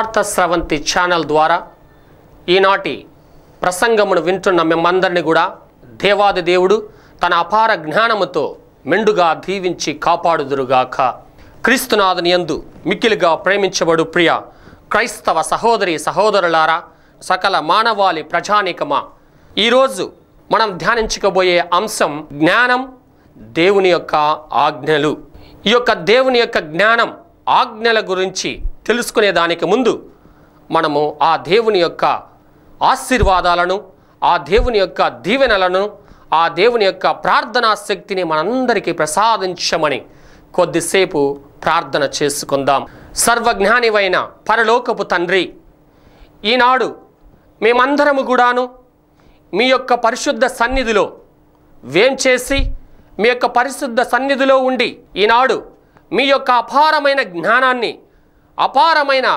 సువార్త స్రవంతి ఛానల్ ద్వారా ఈనాటి ప్రసంగమును వింటున్న మేమందరినీ కూడా దేవాది దేవుడు తన అపార జ్ఞానముతో మెండుగా దీవించి కాపాడుదురుగాక. క్రీస్తునాథుని యందు మిక్కిలిగా ప్రేమించబడు ప్రియ క్రైస్తవ సహోదరి సహోదరులారా సకల మానవాళి ప్రజానీకమా ఈరోజు మనం ధ్యానించకబోయే అంశం జ్ఞానం దేవుని యొక్క ఆజ్ఞలు. ఈ యొక్క దేవుని యొక్క జ్ఞానం ఆజ్ఞల గురించి తెలుసుకునే దానికి ముందు మనము ఆ దేవుని యొక్క ఆశీర్వాదాలను ఆ దేవుని యొక్క దీవెనలను ఆ దేవుని యొక్క ప్రార్థనా శక్తిని మనందరికీ ప్రసాదించమని కొద్దిసేపు ప్రార్థన చేసుకుందాం. సర్వజ్ఞానివైన పరలోకపు తండ్రి ఈనాడు మేమందరము కూడాను మీ యొక్క పరిశుద్ధ సన్నిధిలో వేంచేసి మీ యొక్క పరిశుద్ధ సన్నిధిలో ఉండి ఈనాడు మీ యొక్క అపారమైన జ్ఞానాన్ని అపారమైన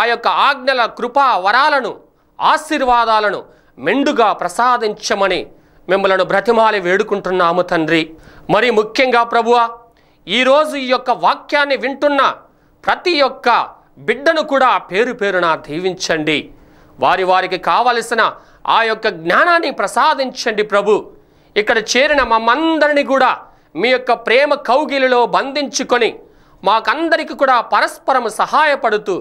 ఆ యొక్క ఆజ్ఞల కృపా వరాలను ఆశీర్వాదాలను మెండుగా ప్రసాదించమని మిమ్మలను బ్రతిమాలి వేడుకుంటున్నాము తండ్రి. మరి ముఖ్యంగా ప్రభువా ఈరోజు ఈ యొక్క వాక్యాన్ని వింటున్న ప్రతి ఒక్క బిడ్డను కూడా పేరు పేరున దీవించండి. వారి వారికి కావలసిన ఆ యొక్క జ్ఞానాన్ని ప్రసాదించండి ప్రభు. ఇక్కడ చేరిన మమ్మందరినీ కూడా మీ యొక్క ప్రేమ కౌగిలిలో బంధించుకొని మాకందరికి కూడా పరస్పరం సహాయపడుతూ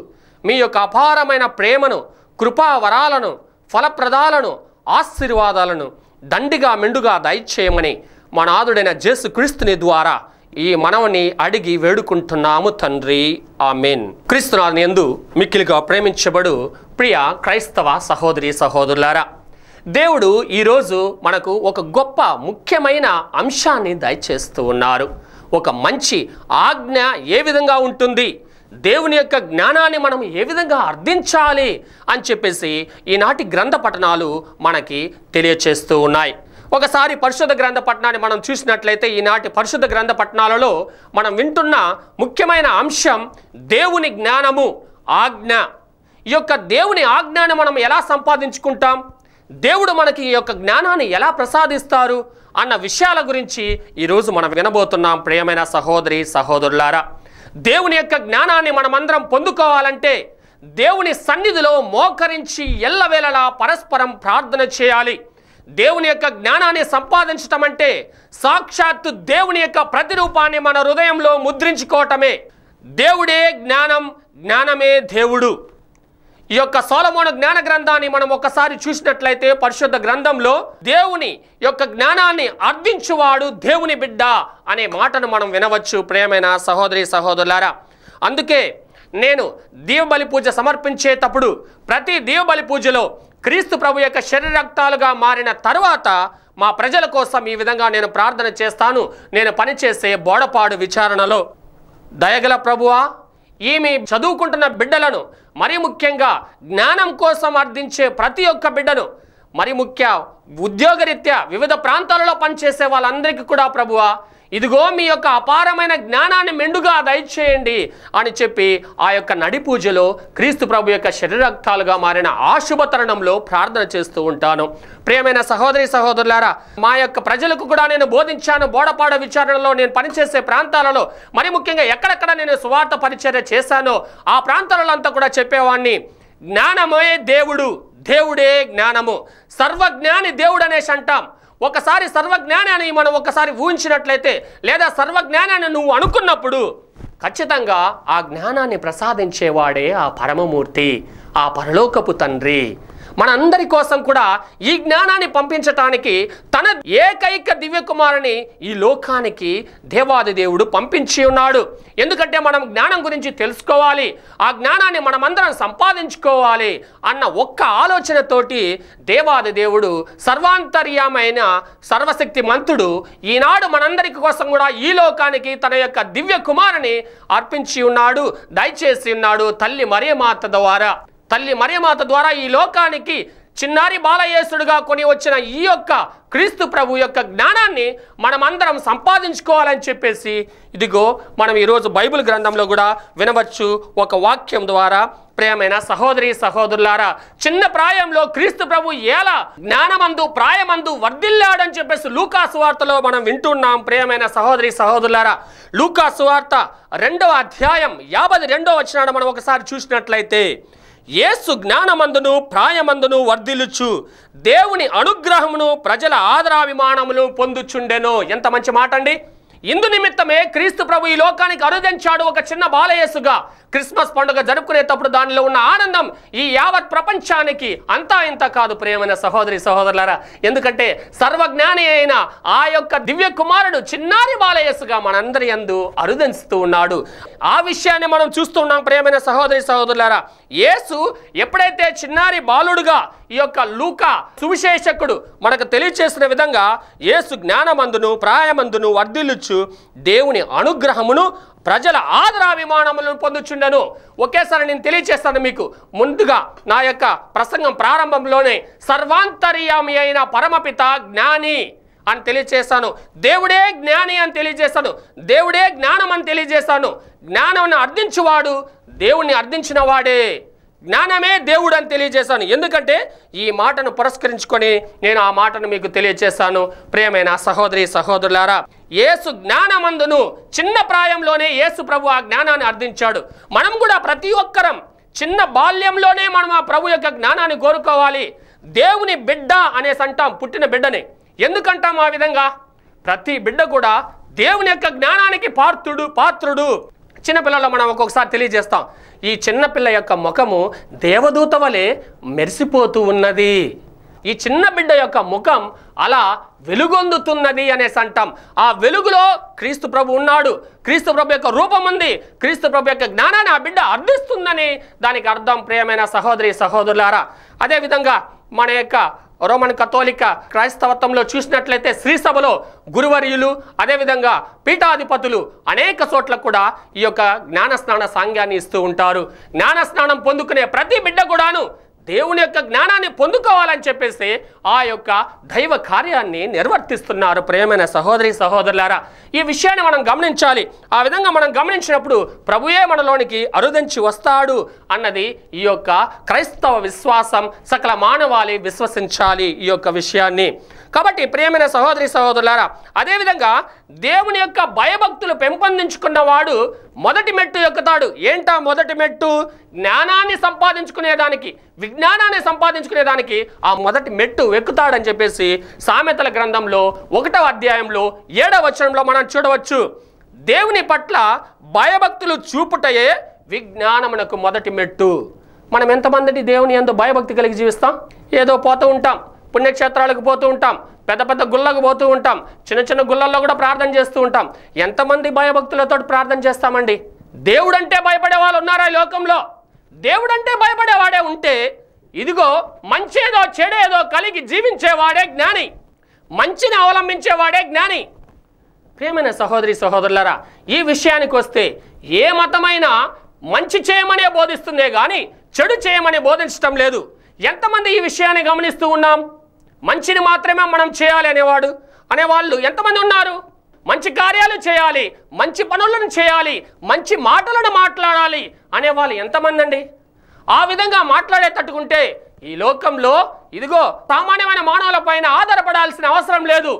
మీ యొక్క అపారమైన ప్రేమను కృపావరాలను ఫలప్రదాలను ఆశీర్వాదాలను దండిగా మెండుగా దయచేయమని మా నాదుడైన జేసు క్రీస్తుని ద్వారా ఈ మనవని అడిగి వేడుకుంటున్నాము తండ్రి. ఆమెన్. క్రీస్తునాథుని ఎందు మిక్కిలిగా ప్రేమించబడు ప్రియ క్రైస్తవ సహోదరి సహోదరులారా దేవుడు ఈరోజు మనకు ఒక గొప్ప ముఖ్యమైన అంశాన్ని దయచేస్తూ ఉన్నారు. ఒక మంచి ఆజ్ఞ ఏ విధంగా ఉంటుంది? దేవుని యొక్క జ్ఞానాన్ని మనం ఏ విధంగా అర్థించాలి అని చెప్పేసి ఈనాటి గ్రంథ పఠనాలు మనకి తెలియచేస్తూ ఉన్నాయి. ఒకసారి పరిశుద్ధ గ్రంథ పట్టణాన్ని మనం చూసినట్లయితే ఈనాటి పరిశుద్ధ గ్రంథ పట్టణాలలో మనం వింటున్న ముఖ్యమైన అంశం దేవుని జ్ఞానము ఆజ్ఞ. ఈ యొక్క దేవుని ఆజ్ఞాన్ని మనం ఎలా సంపాదించుకుంటాం? దేవుడు మనకి ఈ యొక్క జ్ఞానాన్ని ఎలా ప్రసాదిస్తారు అన్న విషయాల గురించి ఈరోజు మనం వినబోతున్నాం. ప్రియమైన సహోదరి సహోదరులారా దేవుని యొక్క జ్ఞానాన్ని మనమందరం పొందుకోవాలంటే దేవుని సన్నిధిలో మోకరించి ఎల్లవేళలా పరస్పరం ప్రార్థన చేయాలి. దేవుని యొక్క జ్ఞానాన్ని సంపాదించటం అంటే సాక్షాత్తు దేవుని యొక్క ప్రతిరూపాన్ని మన హృదయంలో ముద్రించుకోవటమే. దేవుడే జ్ఞానం జ్ఞానమే దేవుడు. ఈ యొక్క సోలమోన జ్ఞాన గ్రంథాన్ని మనం ఒకసారి చూసినట్లయితే పరిశుద్ధ గ్రంథంలో దేవుని యొక్క జ్ఞానాన్ని అర్థించువాడు దేవుని బిడ్డ అనే మాటను మనం వినవచ్చు ప్రేమైన సహోదరి సహోదరులారా. అందుకే నేను దీవబలి పూజ సమర్పించేటప్పుడు ప్రతి దీవబలి పూజలో క్రీస్తు ప్రభు యొక్క శరీరక్తాలుగా మారిన తర్వాత మా ప్రజల కోసం ఈ విధంగా నేను ప్రార్థన చేస్తాను. నేను పనిచేసే బోడపాడు విచారణలో. దయగల ప్రభువా ఈమె చదువుకుంటున్న బిడ్డలను మరి ముఖ్యంగా జ్ఞానం కోసం అర్థించే ప్రతి ఒక్క బిడ్డను మరి ముఖ్య ఉద్యోగరీత్యా వివిధ ప్రాంతాలలో పనిచేసే వాళ్ళందరికీ కూడా ప్రభువా ఇదిగో మీ యొక్క అపారమైన జ్ఞానాన్ని మెండుగా దయచేయండి అని చెప్పి ఆ యొక్క నడి పూజలో క్రీస్తు ప్రభు యొక్క శరీరక్తాలుగా మారిన ఆశుభతరణంలో ప్రార్థన చేస్తూ ఉంటాను. ప్రియమైన సహోదరి సహోదరులారా మా యొక్క ప్రజలకు కూడా నేను బోధించాను బోడపాడ విచారణలో నేను పనిచేసే ప్రాంతాలలో మరి ముఖ్యంగా ఎక్కడెక్కడ నేను సువార్త పరిచర్య చేశానో ఆ ప్రాంతాలలో అంతా కూడా చెప్పేవాడిని జ్ఞానమే దేవుడు దేవుడే జ్ఞానము. సర్వజ్ఞాని దేవుడు అనేసి అంటాం. ఒకసారి సర్వజ్ఞానాన్ని మనం ఒకసారి ఊహించినట్లయితే లేదా సర్వజ్ఞానాన్ని నువ్వు అనుకున్నప్పుడు ఖచ్చితంగా ఆ జ్ఞానాన్ని ప్రసాదించేవాడే ఆ పరమమూర్తి ఆ పరలోకపు తండ్రి. మనందరి కోసం కూడా ఈ జ్ఞానాన్ని పంపించటానికి తన ఏకైక దివ్య కుమారుని ఈ లోకానికి దేవాది దేవుడు పంపించి ఉన్నాడు. ఎందుకంటే మనం జ్ఞానం గురించి తెలుసుకోవాలి. ఆ జ్ఞానాన్ని మనమందరం సంపాదించుకోవాలి అన్న ఒక్క ఆలోచనతోటి దేవాది దేవుడు సర్వాంతర్యమైన సర్వశక్తి మంతుడు ఈనాడు మనందరి కోసం కూడా ఈ లోకానికి తన యొక్క దివ్య కుమారుని అర్పించి ఉన్నాడు దయచేసి ఉన్నాడు తల్లి మరియమాత ద్వారా. తల్లి మరియమాత ద్వారా ఈ లోకానికి చిన్నారి బాలయేసుడుగా కొని వచ్చిన ఈ యొక్క క్రీస్తు ప్రభు యొక్క జ్ఞానాన్ని మనమందరం సంపాదించుకోవాలని చెప్పేసి ఇదిగో మనం ఈరోజు బైబిల్ గ్రంథంలో కూడా వినవచ్చు. ఒక వాక్యం ద్వారా ప్రేమైన సహోదరి సహోదరులారా చిన్న ప్రాయంలో క్రీస్తు ప్రభు ఎలా జ్ఞానమందు ప్రాయమందు వర్ధిల్లాడని చెప్పేసి లూకా సువార్తలో మనం వింటున్నాం. ప్రియమైన సహోదరి సహోదరులారా లూకాసు వార్త రెండవ అధ్యాయం యాభై రెండో వచ్చినాడు మనం ఒకసారి చూసినట్లయితే యేసు జ్ఞానమందును ప్రాయమందును వర్ధిల్లుచు. దేవుని అనుగ్రహమును ప్రజల ఆదరాభిమానములు పొందుచుండెను. ఎంత మంచి మాట అండి ఇందు నిమిత్తమే క్రీస్తు ప్రభు ఈ లోకానికి అరుదించాడు ఒక చిన్న బాలయేసుగా. క్రిస్మస్ పండుగ జరుపుకునేటప్పుడు దానిలో ఉన్న ఆనందం ఈ యావత్ ప్రపంచానికి అంతా ఇంత కాదు ప్రేమైన సహోదరి సహోదరులారా. ఎందుకంటే సర్వజ్ఞాని అయిన ఆ యొక్క దివ్య కుమారుడు చిన్నారి బాలయేసుగా మనందరి యందు అరుదించుతూ ఉన్నాడు. ఆ విషయాన్ని మనం చూస్తున్నాం ప్రేమైన సహోదరి సహోదరులారా. యేసు ఎప్పుడైతే చిన్నారి బాలుడుగా ఈ యొక్క లూక సువిశేషకుడు మనకు తెలియచేసిన విధంగా యేసు జ్ఞానమందును ప్రాయమందును వర్ధిల్లుచు దేవుని అనుగ్రహమును ప్రజల ఆదరాభిమానములను పొందుచుండెను. ఒకేసారి నేను తెలియచేస్తాను మీకు. ముందుగా నా యొక్క ప్రసంగం ప్రారంభంలోనే సర్వాంతర్యామి అయిన పరమపిత జ్ఞాని అని తెలియజేశాను దేవుడే జ్ఞాని అని తెలియజేశాను దేవుడే జ్ఞానం అని తెలియజేశాను జ్ఞానం అర్థించువాడు దేవుణ్ణి అర్థించిన వాడే జ్ఞానమే దేవుడు అని తెలియజేశాను. ఎందుకంటే ఈ మాటను పురస్కరించుకొని నేను ఆ మాటను మీకు తెలియజేశాను. ప్రియమైన సహోదరి సహోదరులారా ఏసు జ్ఞానమందును చిన్న ప్రాయంలోనే యేసు ప్రభు ఆ జ్ఞానాన్ని అర్థించాడు. మనం కూడా ప్రతి ఒక్కరం చిన్న బాల్యంలోనే మనం ఆ ప్రభు యొక్క జ్ఞానాన్ని కోరుకోవాలి. దేవుని బిడ్డ అనేసి అంటాం పుట్టిన బిడ్డని. ఎందుకంటాం ఆ విధంగా? ప్రతి బిడ్డ కూడా దేవుని యొక్క జ్ఞానానికి పాత్రుడు పాత్రుడు. చిన్నపిల్లలు మనం ఒక్కొక్కసారి తెలియజేస్తాం ఈ చిన్నపిల్ల యొక్క ముఖము దేవదూత వలె మెరిసిపోతూ ఉన్నది. ఈ చిన్న బిడ్డ యొక్క ముఖం అలా వెలుగొందుతున్నది అనేసి అంటాం. ఆ వెలుగులో క్రీస్తు ప్రభు ఉన్నాడు. క్రీస్తు ప్రభు యొక్క రూపం ఉంది. క్రీస్తు ప్రభు యొక్క జ్ఞానాన్ని ఆ బిడ్డ అర్థిస్తుందని దానికి అర్థం ప్రియమైన సహోదరి సహోదరులారా. అదేవిధంగా మన యొక్క రోమన్ కథోలిక క్రైస్తవత్వంలో చూసినట్లయితే శ్రీ సభలో గురువర్యులు అదేవిధంగా పీఠాధిపతులు అనేక చోట్ల కూడా ఈ యొక్క జ్ఞానస్నాన సాంగ్యాన్ని ఇస్తూ ఉంటారు. జ్ఞానస్నానం పొందుకునే ప్రతి బిడ్డ కూడాను దేవుని యొక్క జ్ఞానాన్ని పొందుకోవాలని చెప్పేసి ఆ యొక్క దైవ కార్యాన్ని నిర్వర్తిస్తున్నారు. ప్రేమైన సహోదరి సహోదరులారా ఈ విషయాన్ని మనం గమనించాలి. ఆ విధంగా మనం గమనించినప్పుడు ప్రభుయే మనలోనికి అరుదించి వస్తాడు అన్నది ఈ యొక్క క్రైస్తవ విశ్వాసం. సకల మానవాళి విశ్వసించాలి ఈ యొక్క విషయాన్ని. కాబట్టి ప్రియమైన సహోదరి సహోదరులారా అదేవిధంగా దేవుని యొక్క భయభక్తులు పెంపొందించుకున్నవాడు మొదటి మెట్టు ఎక్కుతాడు. ఏంటా మొదటి మెట్టు? జ్ఞానాన్ని సంపాదించుకునేదానికి విజ్ఞానాన్ని సంపాదించుకునేదానికి ఆ మొదటి మెట్టు ఎక్కుతాడని చెప్పేసి సామెతల గ్రంథంలో ఒకటవ అధ్యాయంలో ఏడవ వచనంలో మనం చూడవచ్చు. దేవుని పట్ల భయభక్తులు చూపుటయే విజ్ఞానమునకు మొదటి మెట్టు. మనం ఎంతమందిని దేవుని ఎంతో భయభక్తి కలిగి జీవిస్తాం? ఏదో పోతూ ఉంటాం. పుణ్యక్షేత్రాలకు పోతూ ఉంటాం. పెద్ద పెద్ద గుళ్ళకు పోతూ ఉంటాం. చిన్న చిన్న గుళ్ళల్లో కూడా ప్రార్థన చేస్తూ ఉంటాం. ఎంతమంది భయభక్తులతో ప్రార్థన చేస్తామండి? దేవుడంటే భయపడే వాళ్ళు ఉన్నారా ఈ లోకంలో? దేవుడంటే భయపడేవాడే ఉంటే ఇదిగో మంచేదో చెడేదో కలిగి జీవించేవాడే జ్ఞాని. మంచిని అవలంబించేవాడే జ్ఞాని. ప్రేమైన సహోదరి సహోదరులరా ఈ విషయానికి వస్తే ఏ మతమైనా మంచి చేయమనే బోధిస్తుందే కానీ చెడు చేయమని బోధించటం లేదు. ఎంతమంది ఈ విషయాన్ని గమనిస్తూ ఉన్నాం? మంచిని మాత్రమే మనం చేయాలి అనేవాడు. అనేవాళ్ళు ఎంతమంది ఉన్నారు? మంచి కార్యాలు చేయాలి మంచి పనులను చేయాలి మంచి మాటలను మాట్లాడాలి అనేవాళ్ళు ఎంతమంది అండి? ఆ విధంగా మాట్లాడేటట్టుకుంటే ఈ లోకంలో ఇదిగో సామాన్యమైన మానవుల పైన ఆధారపడాల్సిన అవసరం లేదు.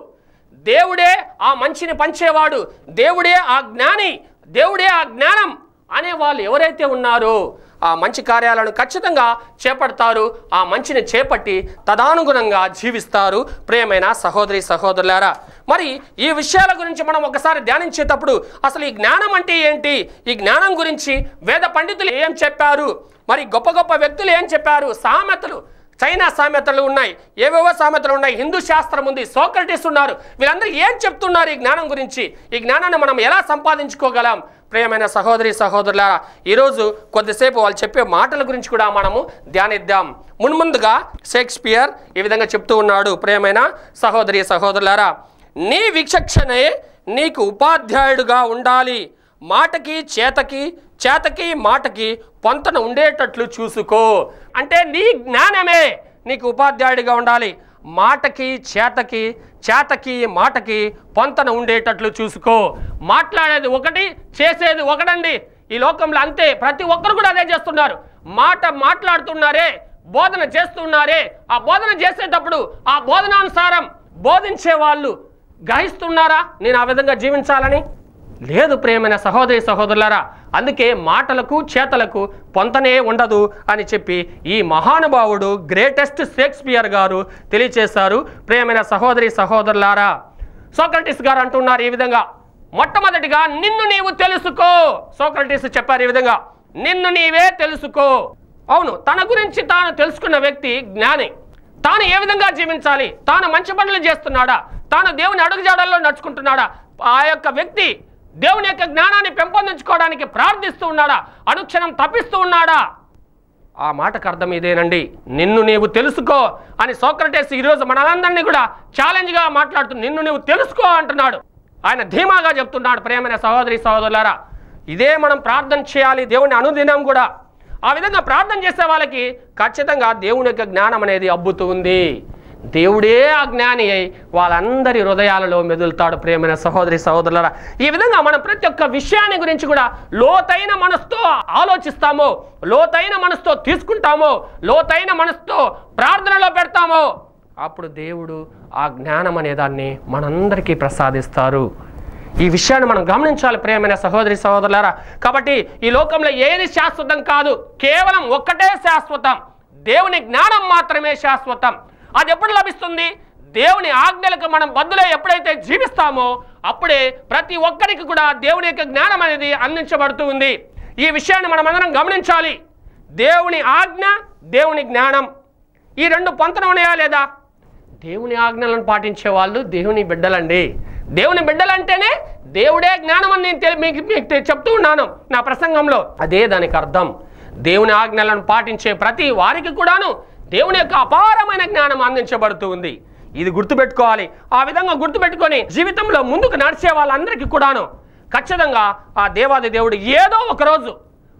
దేవుడే ఆ మంచిని పంచేవాడు. దేవుడే ఆ జ్ఞాని దేవుడే ఆ జ్ఞానం అనే వాళ్ళు ఎవరైతే ఉన్నారో ఆ మంచి కార్యాలను ఖచ్చితంగా చేపడతారు. ఆ మంచిని చేపట్టి తదానుగుణంగా జీవిస్తారు. ప్రేమైన సహోదరి సహోదరులారా మరి ఈ విషయాల గురించి మనం ఒకసారి ధ్యానించేటప్పుడు అసలు ఈ జ్ఞానం అంటే ఏంటి? ఈ జ్ఞానం గురించి వేద పండితులు ఏం చెప్పారు? మరి గొప్ప గొప్ప వ్యక్తులు ఏం చెప్పారు? సామెతలు చైనా సామెతలు ఉన్నాయి ఏవేవో సామెతలు ఉన్నాయి హిందూ శాస్త్రం ఉంది సోకల్టీస్ ఉన్నారు. వీళ్ళందరూ ఏం చెప్తున్నారు ఈ జ్ఞానం గురించి? ఈ జ్ఞానాన్ని మనం ఎలా సంపాదించుకోగలం? ప్రియమైన సహోదరి సహోదరులారా ఈరోజు కొద్దిసేపు వాళ్ళు చెప్పే మాటల గురించి కూడా మనము ధ్యానిద్దాం. మున్ముందుగా షేక్స్పియర్ ఈ విధంగా చెప్తూ ఉన్నాడు ప్రియమైన సహోదరి సహోదరులారా. నీ విచక్షణే నీకు ఉపాధ్యాయుడుగా ఉండాలి. మాటకి చేతకి చేతకి మాటకి పొంతన ఉండేటట్లు చూసుకో. అంటే నీ జ్ఞానమే నీకు ఉపాధ్యాయుడిగా ఉండాలి. మాటకి చేతకి చేతకి మాటకి పొంతన ఉండేటట్లు చూసుకో. మాట్లాడేది ఒకటి చేసేది ఒకటండి. ఈ లోకంలో అంతే ప్రతి ఒక్కరు కూడా అదే చేస్తున్నారు. మాట మాట్లాడుతున్నారే బోధన చేస్తున్నారే. ఆ బోధన చేసేటప్పుడు ఆ బోధనానుసారం బోధించే వాళ్ళు గ్రహిస్తున్నారా? నేను ఆ విధంగా జీవించాలని? లేదు ప్రియమైన సహోదరి సహోదరులారా అందుకే మాటలకు చేతలకు పొంతనే ఉండదు అని చెప్పి ఈ మహానుభావుడు గ్రేటెస్ట్ షేక్స్పియర్ గారు తెలియచేశారు. ప్రియమైన సహోదరి సహోదరులారా సోక్రటిస్ గారు అంటున్నారు ఈ విధంగా మొట్టమొదటిగా నిన్ను నీవు తెలుసుకో. సోక్రటిస్ చెప్పారు ఈ విధంగా నిన్ను నీవే తెలుసుకో. అవును తన గురించి తాను తెలుసుకున్న వ్యక్తి జ్ఞాని. తాను ఏ విధంగా జీవించాలి? తాను మంచి పనులు చేస్తున్నాడా? తాను దేవుని అడుగుజాడల్లో నడుచుకుంటున్నాడా? ఆ యొక్క వ్యక్తి దేవుని యొక్క జ్ఞానాన్ని పెంపొందించుకోవడానికి ప్రార్థిస్తూ ఉన్నాడా? అనుక్షణం తప్పిస్తూ ఉన్నాడా? ఆ మాటకు అర్థం ఇదేనండి. నిన్ను నీవు తెలుసుకో అని సోక్రటేస్ ఈరోజు మనందరినీ కూడా ఛాలెంజ్గా మాట్లాడుతూ నిన్ను నీవు తెలుసుకో అంటున్నాడు. ఆయన ధీమాగా చెప్తున్నాడు ప్రేమైన సహోదరి సహోదరులారా. ఇదే మనం ప్రార్థన చేయాలి దేవుని అనుదినం కూడా. ఆ విధంగా ప్రార్థన చేసే వాళ్ళకి ఖచ్చితంగా దేవుని యొక్క జ్ఞానం అనేది అబ్బుతూ ఉంది. దేవుడే ఆ జ్ఞాని అయి వాళ్ళందరి హృదయాలలో మెదులుతాడు ప్రేమైన సహోదరి సహోదరులరా. ఈ విధంగా మనం ప్రతి ఒక్క విషయాన్ని గురించి కూడా లోతైన మనసుతో ఆలోచిస్తామో లోతైన మనసుతో తీసుకుంటామో లోతైన మనసుతో ప్రార్థనలో పెడతామో అప్పుడు దేవుడు ఆ జ్ఞానం అనేదాన్ని మనందరికీ ప్రసాదిస్తారు. ఈ విషయాన్ని మనం గమనించాలి ప్రియమైన సహోదరి సహోదరులారా. కాబట్టి ఈ లోకంలో ఏది శాశ్వతం కాదు కేవలం ఒక్కటే శాశ్వతం. దేవుని జ్ఞానం మాత్రమే శాశ్వతం. అది ఎప్పుడు లభిస్తుంది? దేవుని ఆజ్ఞలకు మనం బద్దులే ఎప్పుడైతే జీవిస్తామో అప్పుడే ప్రతి ఒక్కరికి కూడా దేవుని యొక్క జ్ఞానం అనేది అందించబడుతూ ఉంది ఈ విషయాన్ని మనం అందరం గమనించాలి. దేవుని ఆజ్ఞ దేవుని జ్ఞానం. ఈ రెండు పొంతన ఉన్నాయా లేదా? దేవుని ఆజ్ఞలను పాటించే వాళ్ళు దేవుని బిడ్డలండి. దేవుని బిడ్డలంటేనే దేవుడే జ్ఞానం అని నేను మీకు మీకు చెప్తూ ఉన్నాను నా ప్రసంగంలో. అదే దానికి అర్థం. దేవుని ఆజ్ఞలను పాటించే ప్రతి వారికి కూడాను దేవుని యొక్క అపారమైన జ్ఞానం అందించబడుతూ ఉంది ఇది గుర్తుపెట్టుకోవాలి. ఆ విధంగా గుర్తుపెట్టుకొని జీవితంలో ముందుకు నడిచే వాళ్ళందరికీ కూడాను ఖచ్చితంగా ఆ దేవాది దేవుడు ఏదో ఒక రోజు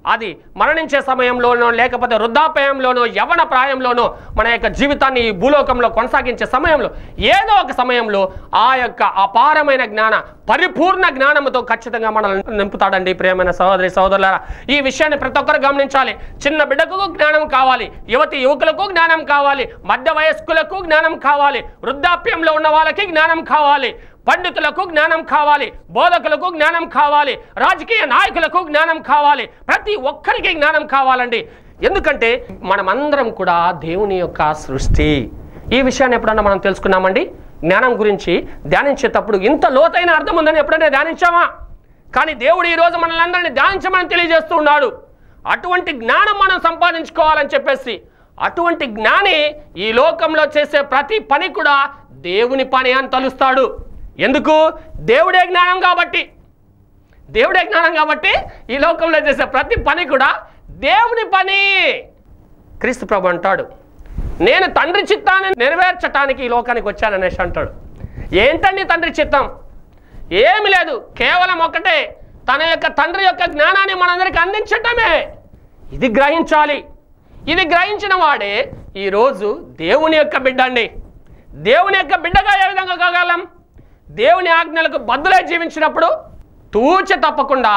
అది మరణించే సమయంలోనో లేకపోతే వృద్ధాప్యంలోనో యవన ప్రాయంలోనో మన యొక్క జీవితాన్ని ఈ భూలోకంలో కొనసాగించే సమయంలో ఏదో ఒక సమయంలో ఆ యొక్క అపారమైన జ్ఞాన పరిపూర్ణ జ్ఞానంతో ఖచ్చితంగా మనల్ని నింపుతాడండి ప్రియమైన సహోదరి సహోదరులారా. ఈ విషయాన్ని ప్రతి ఒక్కరు గమనించాలి. చిన్న బిడ్డకు జ్ఞానం కావాలి యువతి యువకులకు జ్ఞానం కావాలి మధ్య వయస్కులకు జ్ఞానం కావాలి వృద్ధాప్యంలో ఉన్న వాళ్ళకి జ్ఞానం కావాలి. పండితులకు జ్ఞానం కావాలి బోధకులకు జ్ఞానం కావాలి రాజకీయ నాయకులకు జ్ఞానం కావాలి ప్రతి ఒక్కరికి జ్ఞానం కావాలండి. ఎందుకంటే మనమందరం కూడా దేవుని యొక్క సృష్టి. ఈ విషయాన్ని ఎప్పుడన్నా మనం తెలుసుకున్నామండి? జ్ఞానం గురించి ధ్యానించేటప్పుడు ఇంత లోతైన అర్థం ఉందని ఎప్పుడైనా ధ్యానించామా? కానీ దేవుడు ఈరోజు మనల్ని అందరినీ ధ్యానించమని తెలియజేస్తూ ఉన్నాడు. అటువంటి జ్ఞానం మనం సంపాదించుకోవాలని చెప్పేసి అటువంటి జ్ఞాని ఈ లోకంలో చేసే ప్రతి పని కూడా దేవుని పని అని తలుస్తాడు. ఎందుకు? దేవుడే జ్ఞానం కాబట్టి. దేవుడే జ్ఞానం కాబట్టి ఈ లోకంలో చేసే ప్రతి పని కూడా దేవుని పని. క్రీస్తు ప్రభు అంటాడు నేను తండ్రి చిత్తాన్ని నెరవేర్చటానికి ఈ లోకానికి వచ్చాననేసి అంటాడు. ఏంటండి తండ్రి చిత్తం? ఏమి లేదు కేవలం ఒకటే తన యొక్క తండ్రి యొక్క జ్ఞానాన్ని మనందరికి అందించటమే. ఇది గ్రహించాలి. ఇది గ్రహించిన వాడే ఈరోజు దేవుని యొక్క బిడ్డ అండి. దేవుని యొక్క బిడ్డగా ఏ విధంగా కాగలం? దేవుని ఆజ్ఞలకు బద్దులై జీవించినప్పుడు తూచ తప్పకుండా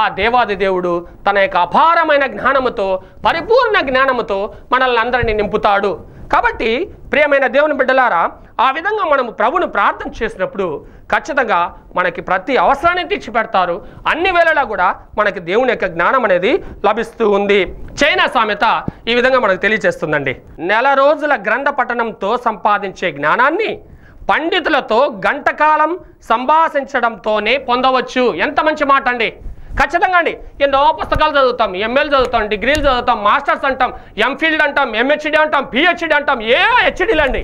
ఆ దేవాది దేవుడు తన యొక్క అపారమైన జ్ఞానముతో పరిపూర్ణ జ్ఞానముతో మనల్ని అందరినీ నింపుతాడు. కాబట్టి ప్రియమైన దేవుని బిడ్డలారా ఆ విధంగా మనము ప్రభును ప్రార్థన చేసినప్పుడు ఖచ్చితంగా మనకి ప్రతి అవసరాన్ని తీర్చి పెడతారు అన్ని వేళలా కూడా మనకి దేవుని యొక్క జ్ఞానం అనేది లభిస్తూ ఉంది. చైనా సామెత ఈ విధంగా మనకు తెలియజేస్తుందండి. నెల రోజుల గ్రంథ పఠనంతో సంపాదించే జ్ఞానాన్ని పండితులతో గంటకాలం సంభాషించడంతోనే పొందవచ్చు. ఎంత మంచి మాట అండి. ఖచ్చితంగా అండి. ఎన్నో పుస్తకాలు చదువుతాం ఎంఎల్ చదువుతాం డిగ్రీలు చదువుతాం మాస్టర్స్ అంటాం ఎంఫీల్డ్ అంటాం ఎంహెచ్డి అంటాం పిహెచ్డి అంటాం ఏ హెచ్డీలు అండి.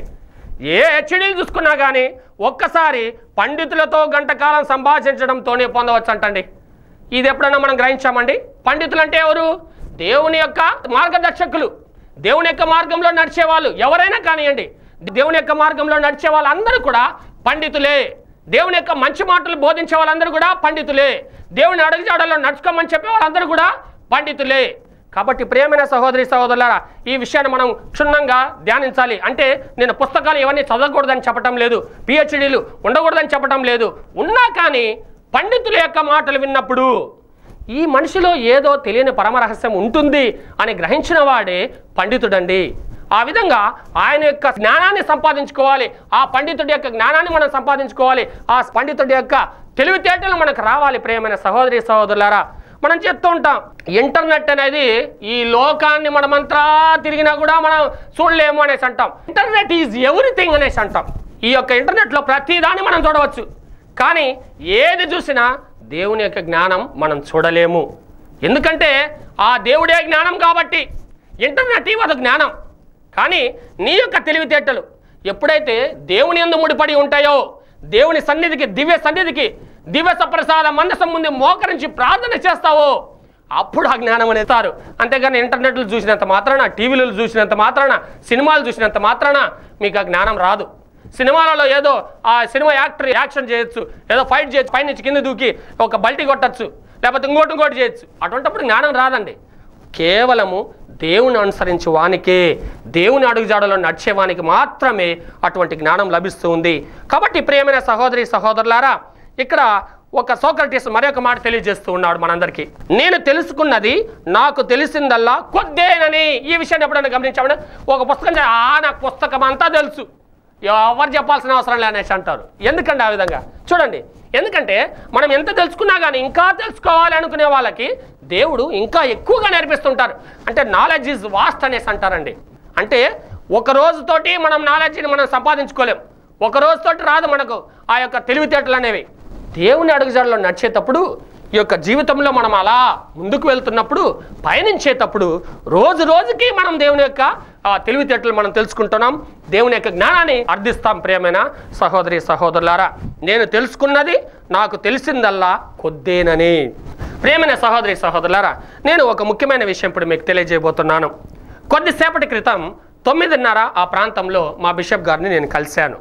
ఏ హెచ్డీలు చూసుకున్నా కానీ ఒక్కసారి పండితులతో గంటకాలం సంభాషించడంతోనే పొందవచ్చు అంటండి. ఇది ఎప్పుడైనా మనం గ్రహించామండి? పండితులు అంటే ఎవరు? దేవుని యొక్క మార్గదర్శకులు. దేవుని యొక్క మార్గంలో నడిచే వాళ్ళు ఎవరైనా కానివ్వండి దేవుని యొక్క మార్గంలో నడిచే వాళ్ళందరూ కూడా పండితులే. దేవుని యొక్క మంచి మాటలు బోధించే వాళ్ళందరూ కూడా పండితులే. దేవుని అడుగుజాడల్లో నడుచుకోమని చెప్పే వాళ్ళందరూ కూడా పండితులే. కాబట్టి ప్రేమైన సహోదరి సహోదరులారా ఈ విషయాన్ని మనం క్షుణ్ణంగా ధ్యానించాలి. అంటే నేను పుస్తకాలు ఇవన్నీ చదవకూడదని చెప్పటం లేదు. పిహెచ్డీలు ఉండకూడదని చెప్పటం లేదు. ఉన్నా కానీ పండితుల యొక్క మాటలు విన్నప్పుడు ఈ మనిషిలో ఏదో తెలియని పరమరహస్యం ఉంటుంది అని గ్రహించిన వాడే పండితుడండి. ఆ విధంగా ఆయన యొక్క జ్ఞానాన్ని సంపాదించుకోవాలి. ఆ పండితుడి యొక్క జ్ఞానాన్ని మనం సంపాదించుకోవాలి. ఆ పండితుడి యొక్క తెలివితేటలు మనకు రావాలి ప్రియమైన సహోదరి సహోదరులారా. మనం చెప్తూ ఉంటాం ఇంటర్నెట్ అనేది ఈ లోకాన్ని మనమంతా తిరిగినా కూడా మనం చూడలేము అనేసి అంటాం. ఇంటర్నెట్ ఈజ్ ఎవ్రీథింగ్ అనేసి అంటాం. ఈ యొక్క ఇంటర్నెట్లో ప్రతిదాన్ని మనం చూడవచ్చు. కానీ ఏది చూసినా దేవుని యొక్క జ్ఞానం మనం చూడలేము. ఎందుకంటే ఆ దేవుడే జ్ఞానం కాబట్టి ఇంటర్నెట్ ఇవ్వదు జ్ఞానం. కానీ నీ యొక్క తెలివితేటలు ఎప్పుడైతే దేవుని ఎందు ముడిపడి ఉంటాయో దేవుని సన్నిధికి దివ్య సన్నిధికి దివ్య సప్రసాద మందసం ముందు మోకరించి ప్రార్థన చేస్తావో అప్పుడు ఆ జ్ఞానం అనేస్తారు అంతేగాని ఇంటర్నెట్లు చూసినంత మాత్రాన టీవీలు చూసినంత మాత్రాన సినిమాలు చూసినంత మాత్రాన మీకు ఆ జ్ఞానం రాదు. సినిమాలలో ఏదో ఆ సినిమా యాక్టర్ యాక్షన్ చేయొచ్చు ఏదో ఫైట్ చేయొచ్చు పైనుంచి కింద దూకి ఒక బల్టీ కొట్టచ్చు లేకపోతే ఇంకోటి ఇంకోటి చేయొచ్చు. అటువంటిప్పుడు జ్ఞానం రాదండి. కేవలము దేవుని అనుసరించి వానికే దేవుని అడుగుజాడలో నడిచే వానికి మాత్రమే అటువంటి జ్ఞానం లభిస్తూ ఉంది. కాబట్టి ప్రియమైన సహోదరి సహోదరులారా ఇక్కడ ఒక సోక్రటీస్ మరొక మాట తెలియజేస్తూ ఉన్నాడు మనందరికీ. నేను తెలుసుకున్నది నాకు తెలిసిందల్లా కొద్దేనని ఈ విషయాన్ని ఎప్పుడైనా గమనించామని ఒక పుస్తకం ఆ నాకు పుస్తకం అంతా తెలుసు. ఎవరు చెప్పాల్సిన అవసరం లేనేసి అంటారు. ఎందుకండి ఆ విధంగా? చూడండి ఎందుకంటే మనం ఎంత తెలుసుకున్నా కానీ ఇంకా తెలుసుకోవాలి అనుకునే వాళ్ళకి దేవుడు ఇంకా ఎక్కువగా నేర్పిస్తుంటారు. అంటే నాలెడ్జ్ ఈజ్ వాస్ట్ అనేసి అంటారండి. అంటే ఒక రోజుతోటి మనం నాలెడ్జ్ని మనం సంపాదించుకోలేం. ఒక రోజుతోటి రాదు మనకు ఆ యొక్క తెలివితేటలు అనేవి దేవుని అడుగుజాడలో నడిచేటప్పుడు ఈ యొక్క జీవితంలో మనం అలా ముందుకు వెళ్తున్నప్పుడు పయనించేటప్పుడు రోజు రోజుకి మనం దేవుని యొక్క తెలివితేటలు మనం తెలుసుకుంటున్నాం. దేవుని యొక్క జ్ఞానాన్ని అర్థిస్తాం ప్రేమైన సహోదరి సహోదరులారా. నేను తెలుసుకున్నది నాకు తెలిసిందల్లా కొద్దేనని. ప్రేమైన సహోదరి సహోదరులారా నేను ఒక ముఖ్యమైన విషయం ఇప్పుడు మీకు తెలియజేయబోతున్నాను. కొద్దిసేపటి క్రితం తొమ్మిదిన్నర ఆ ప్రాంతంలో మా బిషప్ గారిని నేను కలిశాను.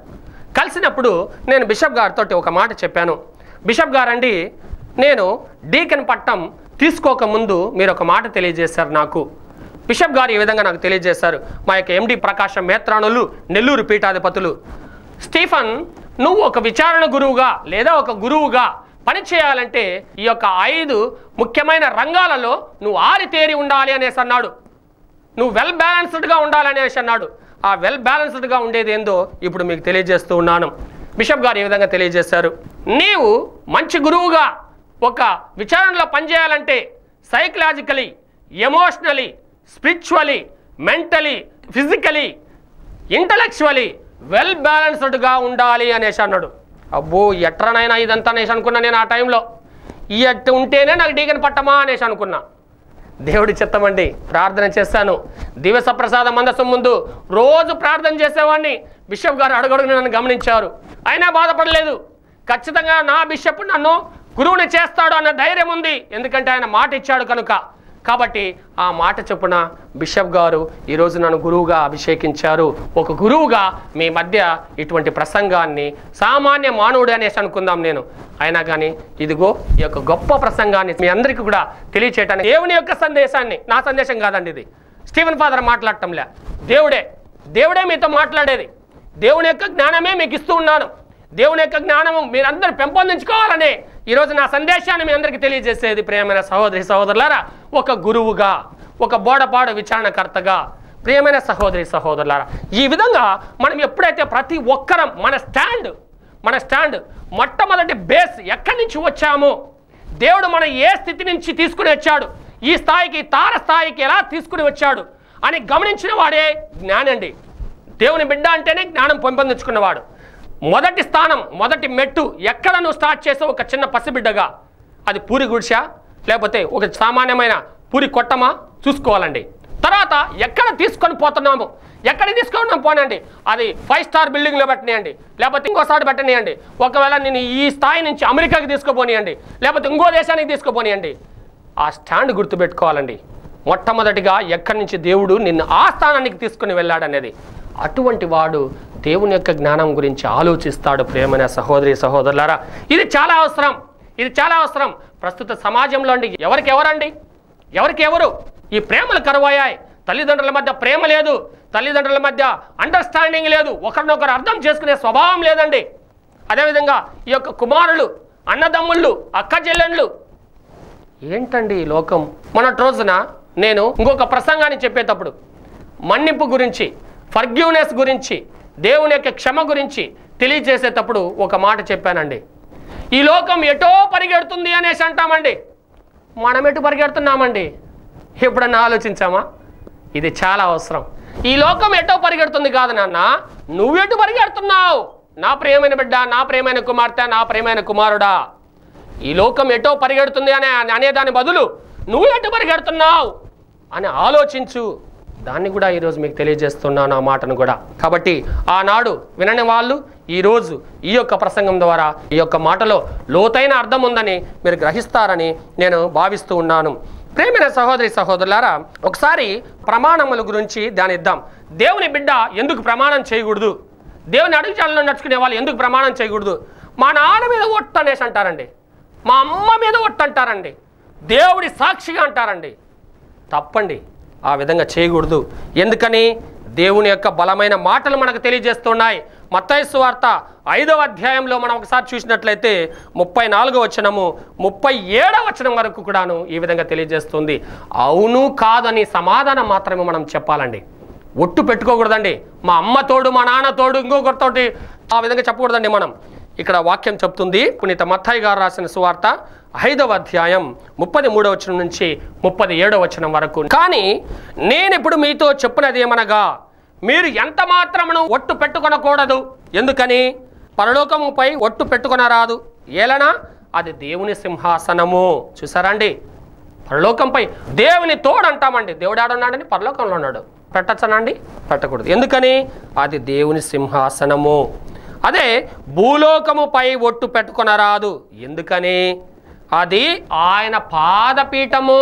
కలిసినప్పుడు నేను బిషప్ గారితో ఒక మాట చెప్పాను. బిషప్ గారండి నేను డీకన్ పట్టం తీసుకోకముందు మీరు ఒక మాట తెలియజేశారు నాకు. బిషప్ గారు ఈ విధంగా నాకు తెలియజేశారు. మా యొక్క ఎండి ప్రకాశం మేత్రాణులు నెల్లూరు పీఠాధిపతులు. స్టీఫన్ నువ్వు ఒక విచారణ గురువుగా లేదా ఒక గురువుగా పని చేయాలంటే ఈ యొక్క ఐదు ముఖ్యమైన రంగాలలో నువ్వు ఆరితేరి ఉండాలి అనేసి అన్నాడు. నువ్వు వెల్ బ్యాలెన్స్డ్గా ఉండాలనేసి అన్నాడు. ఆ వెల్ బ్యాలెన్స్డ్గా ఉండేది ఏందో ఇప్పుడు మీకు తెలియజేస్తూ ఉన్నాను. బిషప్ గారు ఈ విధంగా తెలియజేశారు. నీవు మంచి గురువుగా ఒక విచారణలో పనిచేయాలంటే psychologically emotionally spiritually mentally physically intellectually well బ్యాలెన్స్డ్గా ఉండాలి అనేసి అన్నాడు. అబ్బో ఎట్రనైనా ఇదంతా అనేసి అనుకున్నా నేను ఆ టైంలో. ఈ అట్టు ఉంటేనే నాకు డీగన్ పట్టమా అనేసి అనుకున్నా. దేవుడి చిత్తమండి ప్రార్థన చేశాను. దివస ప్రసాద మందసం ముందు రోజు ప్రార్థన చేసేవాడిని బిషప్ గారు అడగడుగు నన్ను గమనించారు. అయినా బాధపడలేదు. ఖచ్చితంగా నా బిషప్ నన్ను గురువుని చేస్తాడు అన్న ధైర్యం ఉంది. ఎందుకంటే ఆయన మాట ఇచ్చాడు కనుక. కాబట్టి ఆ మాట చొప్పున బిషప్ గారు ఈరోజు నన్ను గురువుగా అభిషేకించారు. ఒక గురువుగా మీ మధ్య ఇటువంటి ప్రసంగాన్ని సామాన్య మానవుడు అనేసి అనుకుందాం నేను. అయినా కానీ ఇదిగో ఈ యొక్క గొప్ప ప్రసంగాన్ని మీ అందరికీ కూడా తెలియచేయటానికి దేవుని యొక్క సందేశాన్ని నా సందేశం కాదండి ఇది. స్టీవెన్ ఫాదర్ మాట్లాడటంలే. దేవుడే దేవుడే మీతో మాట్లాడేది. దేవుని యొక్క జ్ఞానమే మీకు ఇస్తూ ఉన్నాను. దేవుని యొక్క జ్ఞానము మీరందరూ పెంపొందించుకోవాలనే ఈరోజు నా సందేశాన్ని మీ అందరికీ తెలియజేసేది ప్రియమైన సహోదరి సహోదరులారా ఒక గురువుగా ఒక బోడపాడు విచారణకర్తగా ప్రియమైన సహోదరి సహోదరులారా ఈ విధంగా మనం ఎప్పుడైతే ప్రతి ఒక్కరం మన స్టాండ్ మన స్టాండ్ మొట్టమొదటి బేస్ ఎక్కడి నుంచి వచ్చామో దేవుడు మన ఏ స్థితి నుంచి తీసుకుని వచ్చాడు ఈ స్థాయికి తార స్థాయికి ఎలా తీసుకుని వచ్చాడు అని గమనించిన వాడే జ్ఞానండి. దేవుని బిడ్డ అంటేనే జ్ఞానం పెంపొందించుకున్నవాడు. మొదటి స్థానం మొదటి మెట్టు ఎక్కడ నువ్వు స్టార్ట్ చేసావు? ఒక చిన్న పసిబిడ్డగా. అది పూరి గుడిసా? లేకపోతే ఒక సామాన్యమైన పూరి కొట్టమా? చూసుకోవాలండి. తర్వాత ఎక్కడ తీసుకొని పోతున్నాము? ఎక్కడ తీసుకొని పోనండి అది ఫైవ్ స్టార్ బిల్డింగ్లో పెట్టనియండి. లేకపోతే ఇంకోసారి పెట్టనియండి. ఒకవేళ నేను ఈ స్థాయి నుంచి అమెరికాకి తీసుకుపోనియండి. లేకపోతే ఇంకో దేశానికి తీసుకుపోనియండి. ఆ స్టాండ్ గుర్తుపెట్టుకోవాలండి. మొట్టమొదటిగా ఎక్కడి నుంచి దేవుడు నిన్ను ఆ స్థానానికి తీసుకుని వెళ్ళాడనేది. అటువంటి వాడు దేవుని యొక్క జ్ఞానం గురించి ఆలోచిస్తాడు ప్రేమైన సహోదరి సహోదరులారా. ఇది చాలా అవసరం. ఇది చాలా అవసరం. ప్రస్తుత సమాజంలో అండి ఎవరికి ఎవరండి? ఎవరికి ఎవరు? ఈ ప్రేమలు కరువయ్యాయి. తల్లిదండ్రుల మధ్య ప్రేమ లేదు. తల్లిదండ్రుల మధ్య అండర్స్టాండింగ్ లేదు. ఒకరినొకరు అర్థం చేసుకునే స్వభావం లేదండి. అదేవిధంగా ఈ యొక్క కుమారులు అన్నదమ్ముళ్ళు అక్క చెల్లెళ్ళు. ఏంటండి ఈ లోకం? మొన్నటి రోజున నేను ఇంకొక ప్రసంగాన్ని చెప్పేటప్పుడు మన్నింపు గురించి ఫర్గ్యూనెస్ గురించి దేవుని యొక్క క్షమ గురించి తెలియజేసేటప్పుడు ఒక మాట చెప్పానండి. ఈ లోకం ఎటో పరిగెడుతుంది అనేసి అంటామండి. మనం ఎటు పరిగెడుతున్నామండి? ఎప్పుడన్నా ఆలోచించామా? ఇది చాలా అవసరం. ఈ లోకం ఎటో పరిగెడుతుంది కాదు నాన్న. నువ్వెటు పరిగెడుతున్నావు? నా ప్రియమైన బిడ్డ నా ప్రియమైన కుమార్తె నా ప్రియమైన కుమారుడా. ఈ లోకం ఎటో పరిగెడుతుంది అనే అనేదాని బదులు నువ్వు ఎటు పరిగెడుతున్నావు? అని ఆలోచించు. దాన్ని కూడా ఈరోజు మీకు తెలియజేస్తున్నాను ఆ మాటను కూడా. కాబట్టి ఆనాడు వినని వాళ్ళు ఈరోజు ఈ యొక్క ప్రసంగం ద్వారా ఈ యొక్క మాటలో లోతైన అర్థం ఉందని మీరు గ్రహిస్తారని నేను భావిస్తూ ఉన్నాను. ప్రేమైన సహోదరి సహోదరులారా ఒకసారి ప్రమాణముల గురించి ధ్యానిద్దాం. దేవుని బిడ్డ ఎందుకు ప్రమాణం చేయకూడదు? దేవుని అడుగుచాలలో నడుచుకునే వాళ్ళు ఎందుకు ప్రమాణం చేయకూడదు? మా నాన్న మీద ఒట్టు అనేసి అంటారండి. మా అమ్మ మీద ఒట్టు అంటారండి. దేవుడి సాక్షిగా అంటారండి. తప్పండి. ఆ విధంగా చేయకూడదు. ఎందుకని? దేవుని యొక్క బలమైన మాటలు మనకు తెలియజేస్తున్నాయి. మత్తైసు వార్త ఐదవ అధ్యాయంలో మనం ఒకసారి చూసినట్లయితే ముప్పై నాలుగో వచనము ముప్పై ఏడవ వచనం వరకు కూడాను ఈ విధంగా తెలియజేస్తుంది. అవును కాదని సమాధానం మాత్రమే మనం చెప్పాలండి. ఒట్టు పెట్టుకోకూడదండి. మా అమ్మ తోడు మా నాన్న తోడు ఇంకొకరితోటి ఆ విధంగా చెప్పకూడదండి మనం. ఇక్కడ వాక్యం చెప్తుంది. పునీత మత్తాయి గారు రాసిన సువార్త ఐదవ అధ్యాయం ముప్పది మూడవ వచనం నుంచి ముప్పది ఏడవ వచనం వరకు. కానీ నేనెప్పుడు మీతో చెప్పినది ఏమనగా మీరు ఎంత మాత్రమును ఒట్టు పెట్టుకొనకూడదు. ఎందుకని? పరలోకముపై ఒట్టు పెట్టుకొనరాదు. ఏలనా? అది దేవుని సింహాసనము. చూసారా అండి? పరలోకంపై దేవుని తోడు అంటామండి దేవుడు ఆడున్నాడని పరలోకంలో ఉన్నాడు. పెట్టచ్చనండి పెట్టకూడదు. ఎందుకని? అది దేవుని సింహాసనము. అదే భూలోకముపై ఒట్టు పెట్టుకొనరాదు. ఎందుకని? అది ఆయన పాదపీఠము.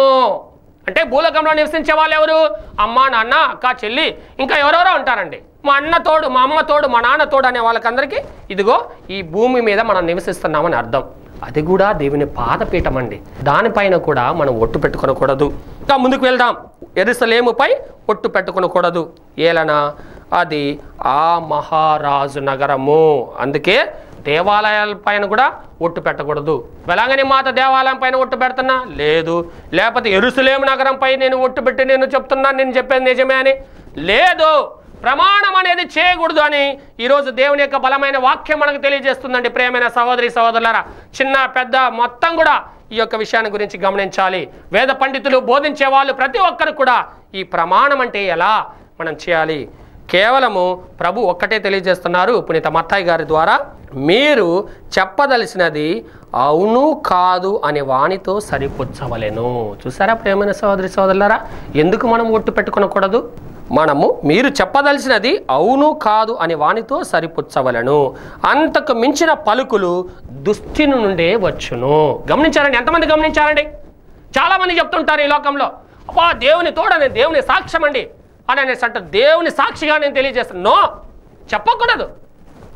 అంటే భూలోకంలో నివసించే వాళ్ళు ఎవరు? అమ్మ నాన్న అక్క చెల్లి ఇంకా ఎవరెవరో ఉంటారండి. మా అన్న తోడు మా అమ్మ తోడు మా నాన్న తోడు అనే వాళ్ళకందరికీ ఇదిగో ఈ భూమి మీద మనం నివసిస్తున్నామని అర్థం. అది కూడా దేవుని పాదపీఠం అండి దానిపైన కూడా మనం ఒట్టు పెట్టుకోనకూడదు. ఇంకా ముందుకు వెళ్దాం. ఎరుసలేముపై ఒట్టు పెట్టుకోనకూడదు. ఏలనా? అది ఆ మహారాజు నగరము. అందుకే దేవాలయాల పైన కూడా ఒట్టు పెట్టకూడదు. వెలాంగని మాత దేవాలయం పైన ఒట్టు పెడుతున్నా? లేదు. లేకపోతే ఎరుసలేము నగరంపై నేను ఒట్టు పెట్టి నేను చెప్తున్నాను నేను చెప్పేది నిజమే అని? లేదు. ప్రమాణం అనేది చేయకూడదు అని ఈరోజు దేవుని యొక్క బలమైన వాక్యం మనకు తెలియజేస్తుందండి. ప్రేమైన సహోదరి సహోదరులారా చిన్న పెద్ద మొత్తం కూడా ఈ యొక్క విషయాన్ని గురించి గమనించాలి. వేద పండితులు బోధించే వాళ్ళు ప్రతి ఒక్కరు కూడా ఈ ప్రమాణం అంటే ఎలా? మనం చేయాలి. కేవలము ప్రభు ఒక్కటే తెలియజేస్తున్నారు పునీత మత్తాయి గారి ద్వారా. మీరు చెప్పదలసినది అవును కాదు అనే వాణితో సరిపుచ్చవలెను. చూసారా ప్రేమైన సోదరి సోదరులారా? ఎందుకు మనం ఒట్టు పెట్టుకునకూడదు? మనము మీరు చెప్పదలసినది అవును కాదు అని వానితో సరిపుచ్చవలను. అంతకు మించిన పలుకులు దుస్థిని నుండే వచ్చును. గమనించారండి? ఎంతమంది గమనించారండి? చాలామంది చెప్తుంటారు ఈ లోకంలో. అబ్బా దేవుని తోడని దేవుని సాక్ష్యం అండి అని అనేసి అంటారు. దేవుని సాక్షిగా నేను తెలియజేస్తాను. నో! చెప్పకూడదు.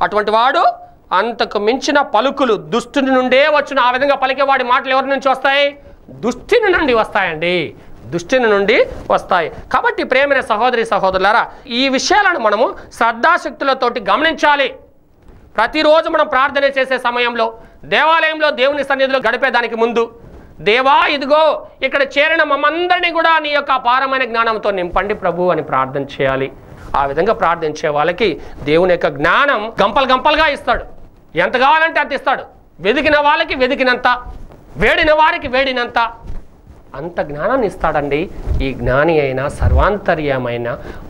అటువంటి వాడు అంతకు మించిన పలుకులు దుష్టుని నుండే వచ్చిన. ఆ విధంగా పలికేవాడి మాటలు ఎవరి నుంచి వస్తాయి? దుష్టిని నుండి వస్తాయండి. దుష్టిని నుండి వస్తాయి. కాబట్టి ప్రేమైన సహోదరి సహోదరులారా ఈ విషయాలను మనము శ్రద్ధాశక్తులతోటి గమనించాలి. ప్రతిరోజు మనం ప్రార్థన చేసే సమయంలో దేవాలయంలో దేవుని సన్నిధిలో గడిపేదానికి ముందు దేవా ఇదిగో ఇక్కడ చేరిన మమ్మందరినీ కూడా నీ యొక్క అపారమైన జ్ఞానంతో నింపండి ప్రభు అని ప్రార్థన చేయాలి. ఆ విధంగా ప్రార్థించే వాళ్ళకి దేవుని యొక్క జ్ఞానం గంపలు గంపలుగా ఇస్తాడు. ఎంత కావాలంటే అంత ఇస్తాడు. వెదికిన వాళ్ళకి వెదికినంత వేడిన వారికి వేడినంత. అంత జ్ఞానాన్ని ఇస్తాడండి. ఈ జ్ఞాని అయిన సర్వాంతర్యమైన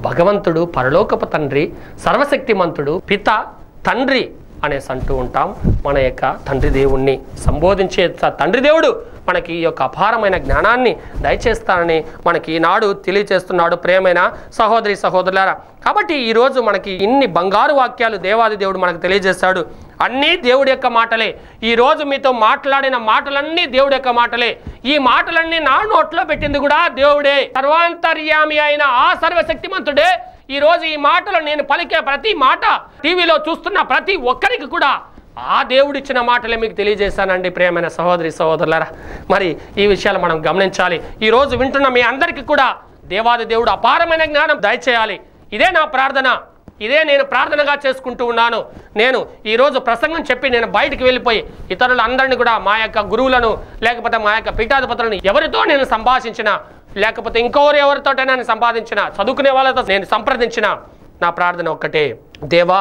భగవంతుడు పరలోకపు తండ్రి సర్వశక్తిమంతుడు పిత తండ్రి అనేసి అంటూ ఉంటాం. మన యొక్క తండ్రి దేవుణ్ణి సంబోధించే తండ్రి దేవుడు మనకి ఈ యొక్క అపారమైన జ్ఞానాన్ని దయచేస్తానని మనకి ఈనాడు తెలియచేస్తున్నాడు ప్రేమైన సహోదరి సహోదరులారా. కాబట్టి ఈరోజు మనకి ఇన్ని బంగారు వాక్యాలు దేవాది దేవుడు మనకు తెలియజేస్తాడు అన్నీ దేవుడి యొక్క మాటలే. ఈరోజు మీతో మాట్లాడిన మాటలన్నీ దేవుడి యొక్క మాటలే. ఈ మాటలన్నీ నా నోట్లో పెట్టింది కూడా దేవుడే. సర్వాంతర్యామి అయిన ఆ సర్వశక్తిమంతుడే ఈ రోజు ఈ మాటలు నేను పలికే ప్రతి మాట టీవీలో చూస్తున్న ప్రతి ఒక్కరికి కూడా ఆ దేవుడిచ్చిన మాటలే మీకు తెలియజేశానండి ప్రియమైన సహోదరి సహోదరులరా. మరి ఈ విషయాలు మనం గమనించాలి. ఈ రోజు వింటున్న మీ అందరికీ కూడా దేవాది దేవుడు అపారమైన జ్ఞానం దయచేయాలి. ఇదే నా ప్రార్థన. ఇదే నేను ప్రార్థనగా చేసుకుంటూ ఉన్నాను. నేను ఈరోజు ప్రసంగం చెప్పి నేను బయటికి వెళ్ళిపోయి ఇతరులందరినీ కూడా మా యొక్క గురువులను లేకపోతే మా యొక్క పీఠాధిపతులను ఎవరితో నేను సంభాషించిన లేకపోతే ఇంకొకరు ఎవరితోటైనా నేను సంపాదించిన చదువుకునే వాళ్ళతో నేను సంప్రదించిన నా ప్రార్థన ఒక్కటే. దేవా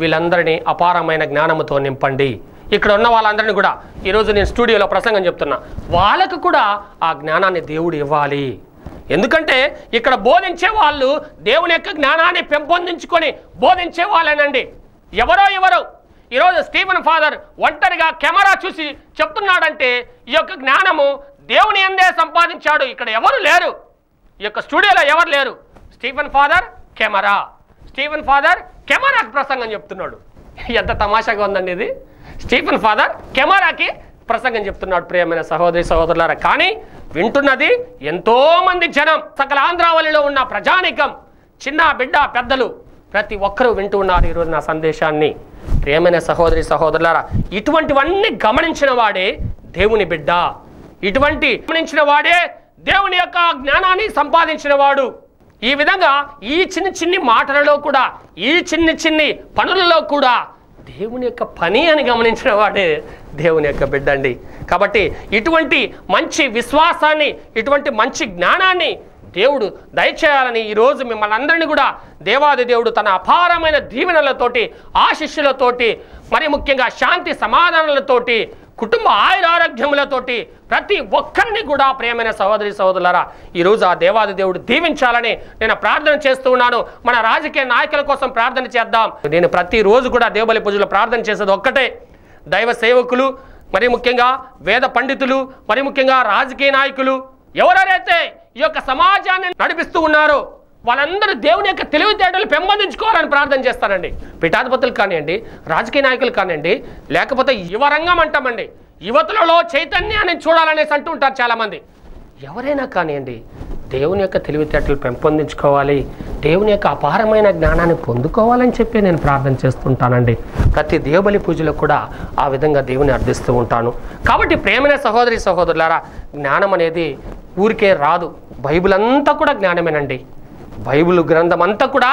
వీళ్ళందరినీ అపారమైన జ్ఞానముతో నింపండి. ఇక్కడ ఉన్న వాళ్ళందరినీ కూడా ఈరోజు నేను స్టూడియోలో ప్రసంగం చెప్తున్నా. వాళ్ళకు కూడా ఆ జ్ఞానాన్ని దేవుడు ఇవ్వాలి. ఎందుకంటే ఇక్కడ బోధించే వాళ్ళు దేవుని యొక్క జ్ఞానాన్ని పెంపొందించుకొని బోధించే వాళ్ళేనండి. ఎవరో ఎవరో. ఈరోజు స్టీఫెన్ ఫాదర్ ఒంటరిగా కెమెరా చూసి చెప్తున్నాడంటే ఈ యొక్క జ్ఞానము దేవుని ఎందే సంపాదించాడు? ఇక్కడ ఎవరు లేరు? ఈ యొక్క స్టూడియోలో ఎవరు లేరు? Stephen father camera. Stephen father కెమెరాకి ప్రసంగం చెప్తున్నాడు. ఎంత తమాషాగా ఉందండి ఇది. స్టీఫెన్ ఫాదర్ కెమెరాకి ప్రసంగం చెప్తున్నాడు ప్రియమైన సహోదరి సహోదరులారా. కానీ వింటున్నది ఎంతోమంది జనం సకల ఆంధ్రావళిలో ఉన్న ప్రజానికం చిన్న బిడ్డ పెద్దలు ప్రతి ఒక్కరూ వింటూ ఉన్నారు ఈరోజు నా సందేశాన్ని. ప్రియమైన సహోదరి సహోదరులారా ఇటువంటివన్నీ గమనించిన వాడే దేవుని బిడ్డ. ఇటువంటి గమనించిన వాడే దేవుని యొక్క జ్ఞానాన్ని సంపాదించిన వాడు. ఈ విధంగా ఈ చిన్ని చిన్ని మాటలలో కూడా ఈ చిన్ని చిన్ని పనులలో కూడా దేవుని యొక్క పని అని గమనించిన వాడే దేవుని యొక్క బిడ్డ అండి కాబట్టి ఇటువంటి మంచి విశ్వాసాన్ని ఇటువంటి మంచి జ్ఞానాన్ని దేవుడు దయచేయాలని ఈరోజు మిమ్మల్ని అందరినీ కూడా దేవాది దేవుడు తన అపారమైన దీవెనలతోటి ఆశిష్యులతోటి మరి ముఖ్యంగా శాంతి సమాధానాలతోటి కుటుంబ ఆయురారోగ్యములతోటి ప్రతి ఒక్కరిని కూడా ప్రేమైన సహోదరి సహోదరులారా ఈరోజు ఆ దేవాది దేవుడు దీవించాలని నేను ప్రార్థన చేస్తూ ఉన్నాను. మన రాజకీయ నాయకుల కోసం ప్రార్థన చేద్దాం. నేను ప్రతిరోజు కూడా దేవబలి పూజలో ప్రార్థన చేసేది ఒక్కటే. దైవ సేవకులు మరి ముఖ్యంగా వేద పండితులు మరి ముఖ్యంగా రాజకీయ నాయకులు ఎవరైతే ఈ యొక్క సమాజాన్ని నడిపిస్తూ ఉన్నారో వాళ్ళందరూ దేవుని యొక్క తెలివితేటలు పెంపొందించుకోవాలని ప్రార్థన చేస్తానండి. పిఠాధిపతులు కానివ్వండి రాజకీయ నాయకులు కానివ్వండి లేకపోతే యువరంగం అంటామండి. యువతులలో చైతన్యాన్ని చూడాలనేసి అంటూ ఉంటారు చాలామంది. ఎవరైనా కానివ్వండి దేవుని యొక్క తెలివితేటలు పెంపొందించుకోవాలి దేవుని యొక్క అపారమైన జ్ఞానాన్ని పొందుకోవాలని చెప్పి నేను ప్రార్థన చేస్తుంటానండి. ప్రతి దేవబలి పూజలో కూడా ఆ విధంగా దేవుని అర్థిస్తూ ఉంటాను. కాబట్టి ప్రేమైన సహోదరి సహోదరులారా జ్ఞానం అనేది ఊరికే రాదు. బైబిల్ అంతా కూడా జ్ఞానమేనండి. బైబిల్ గ్రంథం అంతా కూడా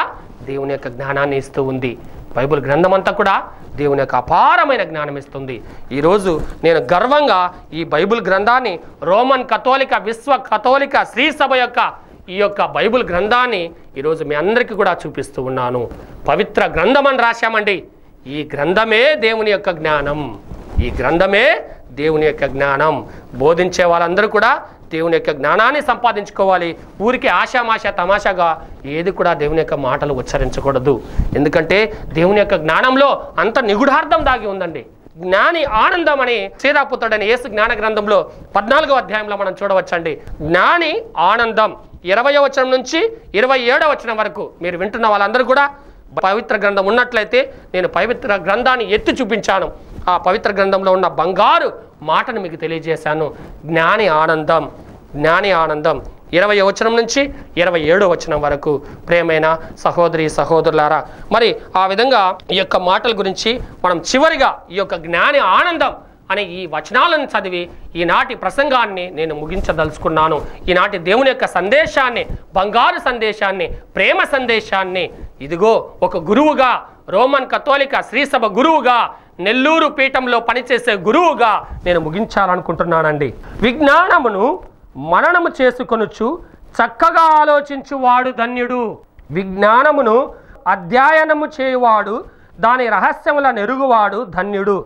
దేవుని యొక్క జ్ఞానాన్ని ఇస్తూ ఉంది. బైబిల్ గ్రంథం అంతా కూడా దేవుని యొక్క అపారమైన జ్ఞానం ఇస్తుంది. ఈరోజు నేను గర్వంగా ఈ బైబిల్ గ్రంథాన్ని రోమన్ కథోలిక విశ్వ కథోలిక శ్రీ సభ యొక్క ఈ యొక్క బైబిల్ గ్రంథాన్ని ఈరోజు మీ అందరికీ కూడా చూపిస్తూ ఉన్నాను. పవిత్ర గ్రంథం అని రాశామండి. ఈ గ్రంథమే దేవుని యొక్క జ్ఞానం. ఈ గ్రంథమే దేవుని యొక్క జ్ఞానం. బోధించే వాళ్ళందరూ కూడా దేవుని యొక్క జ్ఞానాన్ని సంపాదించుకోవాలి. ఊరికి ఆశామాష తమాషాగా ఏది కూడా దేవుని యొక్క మాటలు ఉచ్చరించకూడదు. ఎందుకంటే దేవుని యొక్క జ్ఞానంలో అంత నిగుఢార్థం దాగి ఉందండి. జ్ఞాని ఆనందం అని శ్రీరాపుత్రుడని యేసు జ్ఞాన గ్రంథంలో పద్నాలుగో అధ్యాయంలో మనం చూడవచ్చండి. జ్ఞాని ఆనందం ఇరవయో వచనం నుంచి ఇరవై ఏడో వచనం వరకు మీరు వింటున్న వాళ్ళందరూ కూడా పవిత్ర గ్రంథం ఉన్నట్లయితే నేను పవిత్ర గ్రంథాన్ని ఎత్తి చూపించాను. ఆ పవిత్ర గ్రంథంలో ఉన్న బంగారు మాటను మీకు తెలియజేశాను. జ్ఞాని ఆనందం జ్ఞాని ఆనందం. ఇరవై వచనం నుంచి ఇరవై ఏడో వచనం వరకు. ప్రేమైన సహోదరి సహోదరులారా మరి ఆ విధంగా ఈ యొక్క మాటల గురించి మనం చివరిగా ఈ యొక్క జ్ఞాని ఆనందం అనే ఈ వచనాలను చదివి ఈనాటి ప్రసంగాన్ని నేను ముగించదలుచుకున్నాను. ఈనాటి దేవుని యొక్క సందేశాన్ని బంగారు సందేశాన్ని ప్రేమ సందేశాన్ని ఇదిగో ఒక గురువుగా రోమన్ కథోలిక శ్రీసభ గురువుగా నెల్లూరు పీఠంలో పనిచేసే గురువుగా నేను ముగించాలనుకుంటున్నానండి. విజ్ఞానమును మననము చేసుకొనుచు చక్కగా ఆలోచించువాడు ధన్యుడు. విజ్ఞానమును అధ్యయనము చేయువాడు దాని రహస్యముల నెరుగువాడు ధన్యుడు.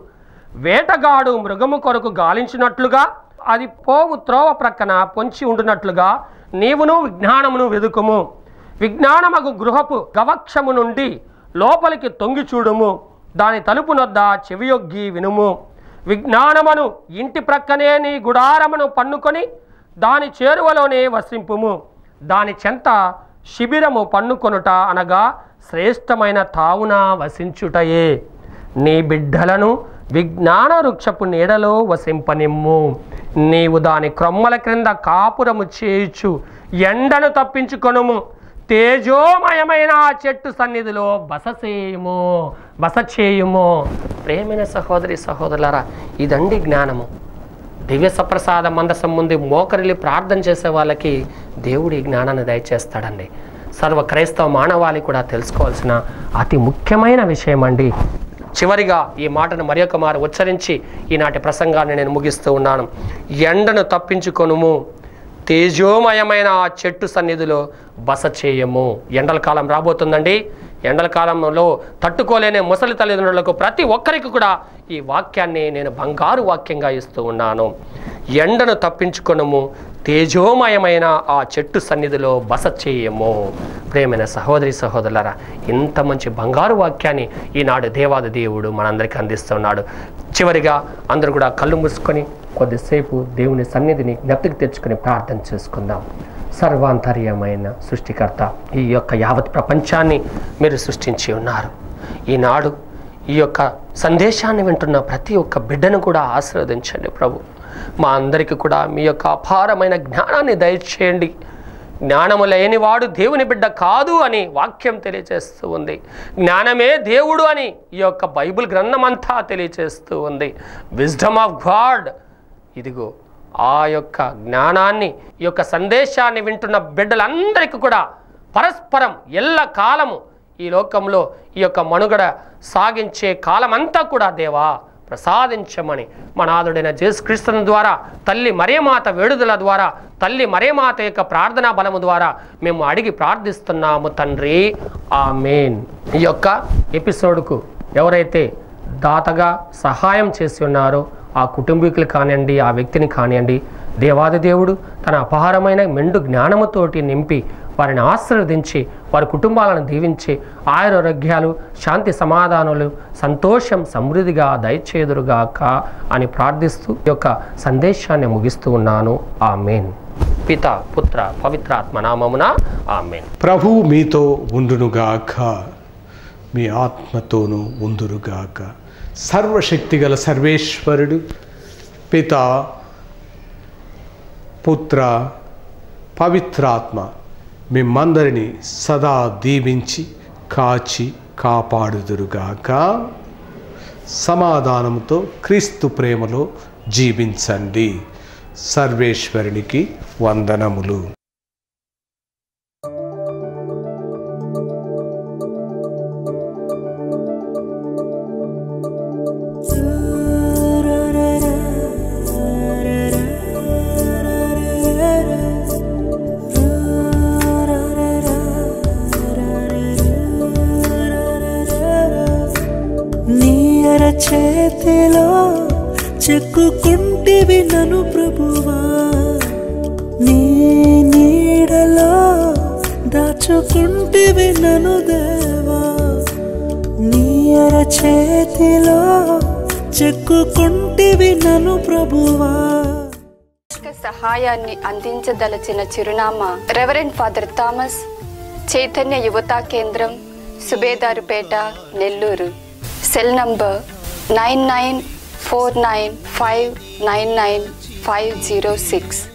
వేటగాడు మృగము కొరకు గాలించినట్లుగా అది పోవు త్రోవ ప్రక్కన పొంచి ఉండునట్లుగా నీవును విజ్ఞానమును వెదుకుము. విజ్ఞానమగు గృహపు గవక్షము నుండి లోపలికి తొంగి చూడుము. దాని తలుపు నొద్ద చెవియొగ్గి వినుము. విజ్ఞానమును ఇంటి ప్రక్కనే నీ గుడారమును పన్నుకొని దాని చేరువలోనే వసింపుము. దాని చెంత శిబిరము పన్నుకొనుట అనగా శ్రేష్టమైన తావున వసించుటయే. నీ బిడ్డలను విజ్ఞాన వృక్షపు నీడలో వసింపనిమ్ము. నీవు దాని క్రొమ్మల క్రింద కాపురము చేయుచు ఎండను తప్పించుకొనుము. తేజోమయమైన ఆ చెట్టు సన్నిధిలో బస చేయుము బస చేయుము ప్రేమైన సహోదరి సహోదరులారా ఇదండి జ్ఞానము. దివ్య సప్రసాద మందసం ముందు మోకరిల్లి ప్రార్థన చేసే వాళ్ళకి దేవుడు ఈ జ్ఞానాన్ని దయచేస్తాడండి. సర్వ క్రైస్తవ మానవాళి కూడా తెలుసుకోవాల్సిన అతి ముఖ్యమైన విషయం అండి. చివరిగా ఈ మాటను మరి ఒక మారు ఉచ్చరించి ఈనాటి ప్రసంగాన్ని నేను ముగిస్తూ ఉన్నాను. ఎండను తప్పించుకొనుము. తేజోమయమైన ఆ చెట్టు సన్నిధిలో బస చేయము. ఎండల కాలం రాబోతుందండి. ఎండల కాలంలో తట్టుకోలేని ముసలి తల్లిదండ్రులకు ప్రతి ఒక్కరికి కూడా ఈ వాక్యాన్ని నేను బంగారు వాక్యంగా ఇస్తూ ఉన్నాను. ఎండను తప్పించుకొనము తేజోమయమైన ఆ చెట్టు సన్నిధిలో బస చేయము. ప్రేమైన సహోదరి సహోదరులరా ఇంత మంచి బంగారు వాక్యాన్ని ఈనాడు దేవాది దేవుడు మనందరికీ అందిస్తున్నాడు. చివరిగా అందరూ కూడా కళ్ళు మూసుకొని కొద్దిసేపు దేవుని సన్నిధిని జ్ఞప్తికి తెచ్చుకొని ప్రార్థన చేసుకుందాం. సర్వాంతర్యమైన సృష్టికర్త ఈ యొక్క యావత్ ప్రపంచాన్ని మీరు సృష్టించి ఉన్నారు. ఈనాడు ఈ యొక్క సందేశాన్ని వింటున్న ప్రతి ఒక్క బిడ్డను కూడా ఆశీర్వదించండి ప్రభు. మా అందరికీ కూడా మీ యొక్క అపారమైన జ్ఞానాన్ని దయచేయండి. జ్ఞానము లేనివాడు దేవుని బిడ్డ కాదు అని వాక్యం తెలియజేస్తూ ఉంది. జ్ఞానమే దేవుడు అని ఈ యొక్క బైబిల్ గ్రంథం అంతా తెలియజేస్తూ ఉంది. విజ్డమ్ ఆఫ్ గాడ్ ఇదిగో ఆ యొక్క జ్ఞానాన్ని ఈ యొక్క సందేశాన్ని వింటున్న బిడ్డలందరికీ కూడా పరస్పరం ఎల్ల కాలము ఈ లోకంలో ఈ యొక్క మనుగడ సాగించే కాలమంతా కూడా దేవా ప్రసాదించమని మా నాథుడైన జేసుక్రీస్తుని ద్వారా తల్లి మరేమాత వేడుదల ద్వారా తల్లి మరేమాత యొక్క ప్రార్థనా బలము ద్వారా మేము అడిగి ప్రార్థిస్తున్నాము తండ్రి. ఆ మెయిన్ ఈ యొక్క ఎపిసోడ్కు ఎవరైతే దాతగా సహాయం చేసి ఉన్నారో ఆ కుటుంబీకులు కానివ్వండి ఆ వ్యక్తిని కానివ్వండి దేవాది దేవుడు తన అపహారమైన మెండు జ్ఞానముతోటి నింపి వారిని ఆశీర్వదించి వారి కుటుంబాలను దీవించి ఆయురారోగ్యాలు శాంతి సమాధానాలు సంతోషం సమృద్ధిగా దయచేదురుగాక అని ప్రార్థిస్తూ ఈ యొక్క సందేశాన్ని ముగిస్తూ ఉన్నాను. ఆమెన్. పిత పుత్ర పవిత్రాత్మ నామమున ఆమెన్. ప్రభు మీతో ఉండునుగాక మీ ఆత్మతోనూ ఉందురుగాక సర్వశక్తిగల సర్వేశ్వరుడు పిత పుత్ర పవిత్రాత్మ మిమ్మందరిని సదా దీవించి కాచి కాపాడుదురుగాక. సమాధానంతో క్రీస్తు ప్రేమలో జీవించండి. సర్వేశ్వరునికి వందనములు. చూసుకుంటేవి నను ప్రభువా. నీ నీడలో దాచుకుంటేవి నను దేవా. నీయర చేతిలో చెక్కుకుంటేవి నను ప్రభువా. సహాయాన్ని అందించదలచిన చిరునామా రెవరెండ్ ఫాదర్ థామస్ చైతన్య యువతా కేంద్రం Subedarupeta Nellore. Cell number nine nine 49599506.